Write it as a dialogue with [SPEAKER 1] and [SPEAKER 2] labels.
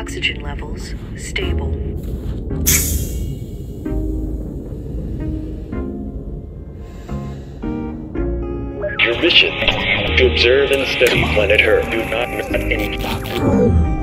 [SPEAKER 1] Oxygen levels stable.
[SPEAKER 2] Your mission to observe and study planet Earth. Do not miss any.